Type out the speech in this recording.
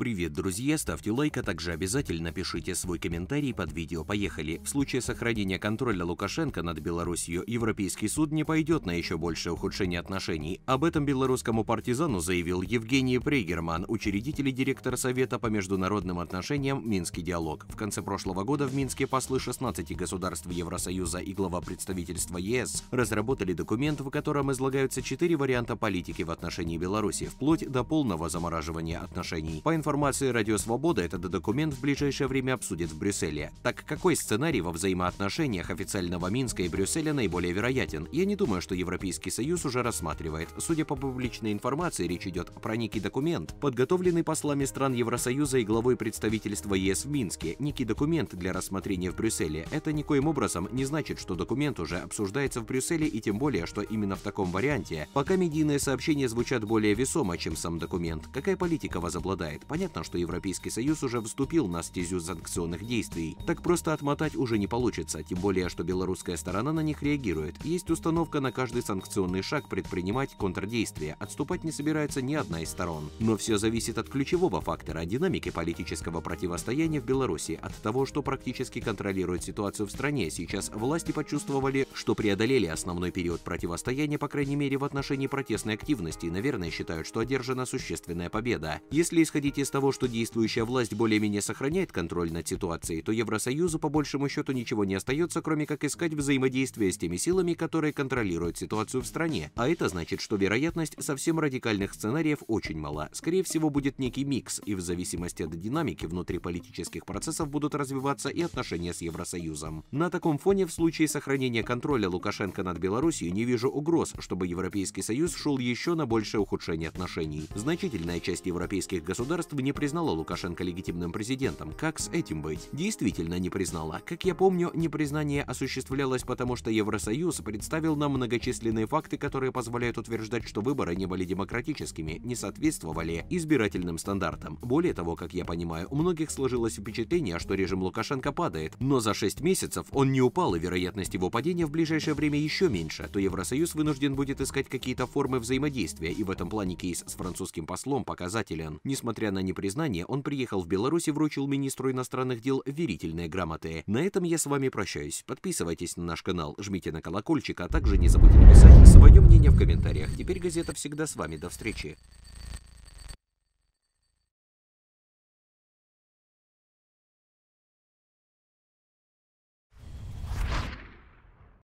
Привет, друзья! Ставьте лайк, а также обязательно пишите свой комментарий под видео. Поехали! В случае сохранения контроля Лукашенко над Беларусью, Европейский суд не пойдет на еще большее ухудшение отношений. Об этом белорусскому партизану заявил Евгений Прейгерман, учредитель и директор Совета по международным отношениям «Минский диалог». В конце прошлого года в Минске послы 16 государств Евросоюза и глава представительства ЕС разработали документ, в котором излагаются четыре варианта политики в отношении Беларуси, вплоть до полного замораживания отношений. По информации Радио Свобода, этот документ в ближайшее время обсудит в Брюсселе. Так какой сценарий во взаимоотношениях официального Минска и Брюсселя наиболее вероятен? Я не думаю, что Европейский Союз уже рассматривает. Судя по публичной информации, речь идет про некий документ, подготовленный послами стран Евросоюза и главой представительства ЕС в Минске. Некий документ для рассмотрения в Брюсселе. Это никоим образом не значит, что документ уже обсуждается в Брюсселе и тем более, что именно в таком варианте. Пока медийные сообщения звучат более весомо, чем сам документ. Какая политика возобладает? Что Европейский Союз уже вступил на стезю санкционных действий. Так просто отмотать уже не получится, тем более, что белорусская сторона на них реагирует. Есть установка на каждый санкционный шаг предпринимать контрдействия. Отступать не собирается ни одна из сторон. Но все зависит от ключевого фактора – динамики политического противостояния в Беларуси, от того, что практически контролирует ситуацию в стране. Сейчас власти почувствовали, что преодолели основной период противостояния, по крайней мере, в отношении протестной активности, и, наверное, считают, что одержана существенная победа. Если исходить из того, что действующая власть более-менее сохраняет контроль над ситуацией, то Евросоюзу по большему счету ничего не остается, кроме как искать взаимодействие с теми силами, которые контролируют ситуацию в стране. А это значит, что вероятность совсем радикальных сценариев очень мала. Скорее всего, будет некий микс, и в зависимости от динамики внутриполитических процессов будут развиваться и отношения с Евросоюзом. На таком фоне в случае сохранения контроля Лукашенко над Белоруссией не вижу угроз, чтобы Европейский Союз шел еще на большее ухудшение отношений. Значительная часть европейских государств не признала Лукашенко легитимным президентом. Как с этим быть? Действительно не признала. Как я помню, непризнание осуществлялось потому, что Евросоюз представил нам многочисленные факты, которые позволяют утверждать, что выборы не были демократическими, не соответствовали избирательным стандартам. Более того, как я понимаю, у многих сложилось впечатление, что режим Лукашенко падает, но за 6 месяцев он не упал, и вероятность его падения в ближайшее время еще меньше, то Евросоюз вынужден будет искать какие-то формы взаимодействия, и в этом плане кейс с французским послом показателен. Несмотря на непризнание, он приехал в Беларусь и вручил министру иностранных дел верительные грамоты. На этом я с вами прощаюсь. Подписывайтесь на наш канал, жмите на колокольчик, а также не забудьте написать свое мнение в комментариях. Теперь газета всегда с вами. До встречи.